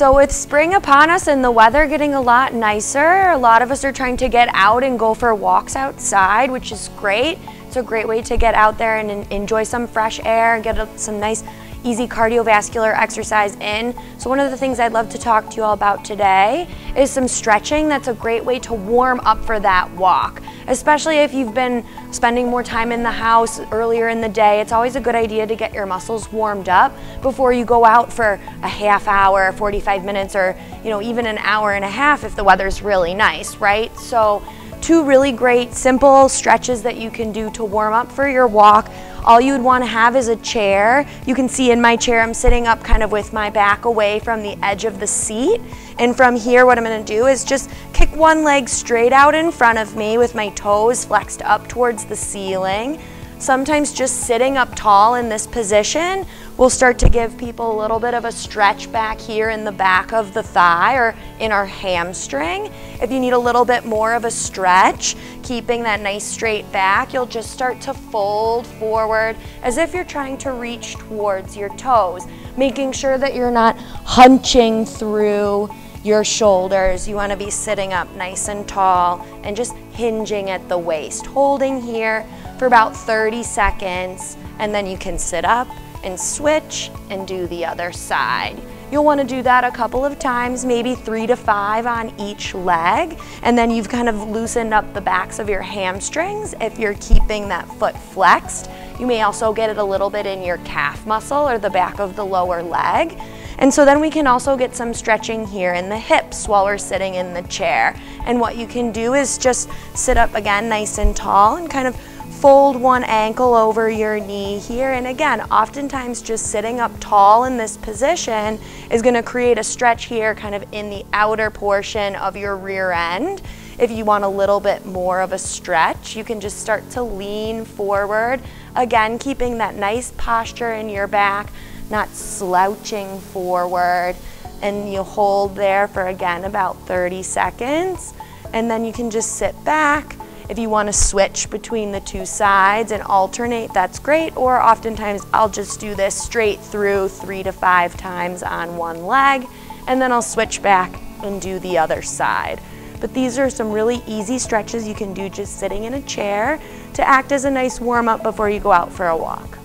So with spring upon us and the weather getting a lot nicer, a lot of us are trying to get out and go for walks outside, which is great. It's a great way to get out there and enjoy some fresh air and get some nice easy cardiovascular exercise in. So one of the things I'd love to talk to you all about today is some stretching. That's a great way to warm up for that walk, especially if you've been spending more time in the house earlier in the day. It's always a good idea to get your muscles warmed up before you go out for a half hour, 45 minutes, or you know even an hour and a half if the weather's really nice, right? So two really great simple stretches that you can do to warm up for your walk. All you would want to have is a chair. You can see in my chair I'm sitting up kind of with my back away from the edge of the seat. And from here what I'm going to do is just kick one leg straight out in front of me with my toes flexed up towards the ceiling. Sometimes just sitting up tall in this position will start to give people a little bit of a stretch back here in the back of the thigh or in our hamstring. If you need a little bit more of a stretch, keeping that nice straight back, you'll just start to fold forward as if you're trying to reach towards your toes, making sure that you're not hunching through your shoulders. You wanna be sitting up nice and tall and just hinging at the waist, holding here for about 30 seconds, and then you can sit up and switch and do the other side. You'll want to do that a couple of times, maybe three to five on each leg, and then you've kind of loosened up the backs of your hamstrings if you're keeping that foot flexed. You may also get it a little bit in your calf muscle or the back of the lower leg. And so then we can also get some stretching here in the hips while we're sitting in the chair. And what you can do is just sit up again nice and tall and kind of fold one ankle over your knee here. And again, oftentimes just sitting up tall in this position is gonna create a stretch here kind of in the outer portion of your rear end. If you want a little bit more of a stretch, you can just start to lean forward. Again, keeping that nice posture in your back, not slouching forward. And you hold there for again about 30 seconds. And then you can just sit back, if you want to switch between the two sides and alternate, that's great. Or oftentimes I'll just do this straight through three to five times on one leg, and then I'll switch back and do the other side. But these are some really easy stretches you can do just sitting in a chair to act as a nice warm up before you go out for a walk.